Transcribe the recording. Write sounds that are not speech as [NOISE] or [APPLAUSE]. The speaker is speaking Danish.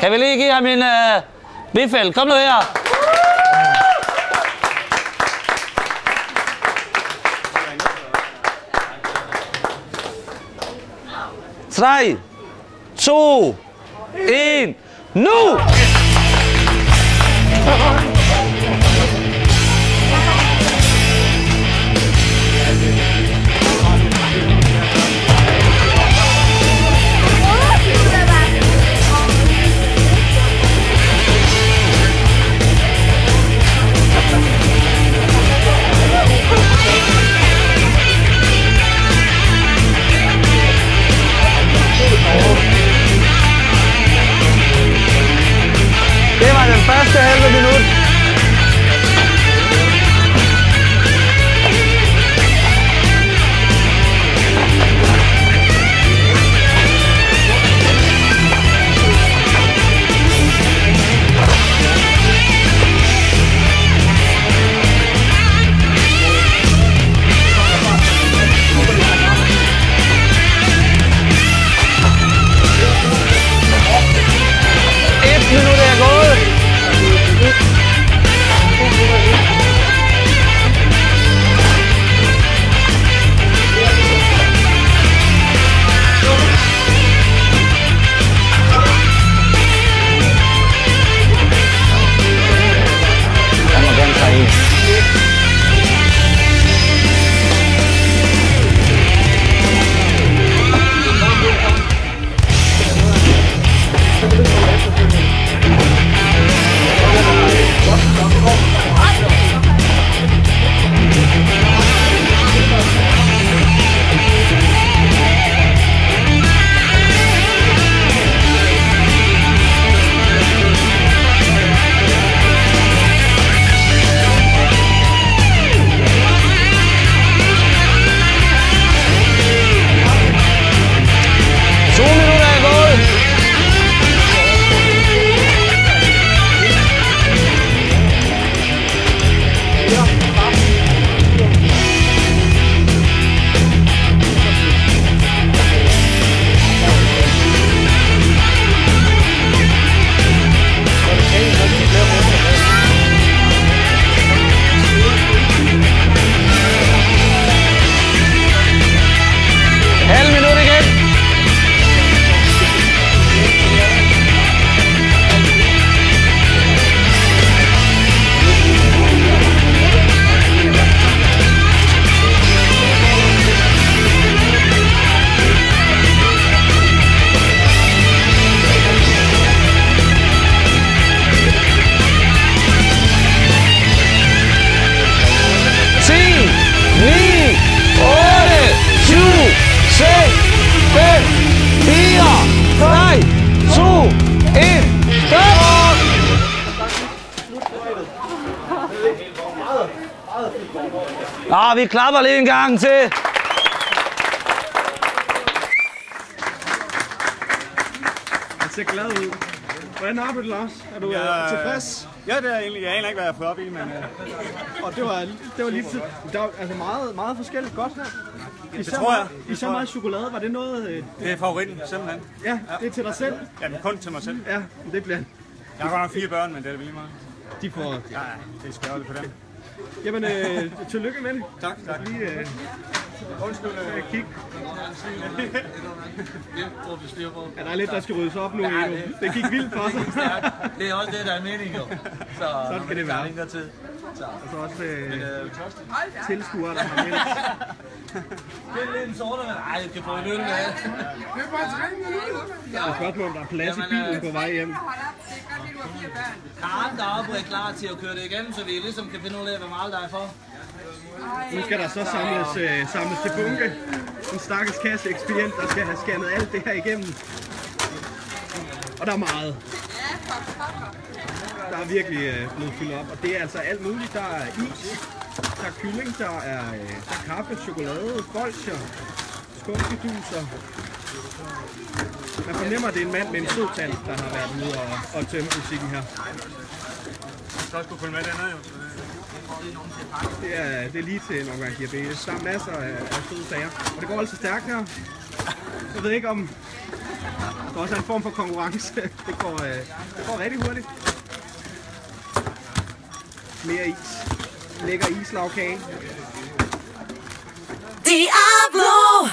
Kan vi lige give ham en øh, bifald? Kom nu her. Tre, to, en, nu! Det var den første halve minut. Nå, vi klapper lige en gang til. Han ser glad ud. Hvordan har du det, Lars? Er du Ja, ja, tilfreds? Ja, det er egentlig. Jeg aner ikke, hvad jeg har fået op i, men øh, Og det var, det var lige til... Der var altså meget, meget forskelligt godt her. Især, tror jeg. Det tror jeg. meget chokolade. Var det noget... øh, det er favoritten, simpelthen. Ja, det er til dig selv. Ja, men kun til mig selv. Ja, det bliver... Jeg har godt nok fire børn, men det er det lige meget. De får... Ja, ja, det er skærligt på dem. Jamen, øh, tillykke med det. Tak, tak. Lige øh, Undskyld. øh, kig. Ja, der er lidt, der skal ryddes op nu. Ja, det... det gik vildt for sig. [LAUGHS] Det er også det, der er meningen jo. Så Sådan skal det være. længere tid. Og så også øh, tilskuere, der har med. [LAUGHS] Det er lidt en sodavand. Ej, jeg kan få en øl med. Det er et spørgsmål, om der er plads i bilen på vej hjem. Karen deroppe er klar til at køre det igennem, så vi ligesom kan finde ud af, hvor meget der er for. Nu skal der så samles, øh, samles til bunke. En stakkels kasse ekspedient, der skal have scannet alt det her igennem. Og der er meget. Der er virkelig øh, blevet fyldt op, og det er altså alt muligt. Der er is, der er kylling, der er, øh, der er kaffe, chokolade, bolcher, skumfiduser. Man fornemmer, at det er en mand med en sød tand, der har været ude og, og tømme butikken her. Også kunne følge med dernede, jo. Det er, det er lige til en omgang diabetes. Der er masser af, af fede sager. Og det går altså stærkt her. Jeg ved ikke om... Der er også en form for konkurrence. [LAUGHS] Det går, øh, det går rigtig hurtigt. Mere is. Lækker islagkage. Diablo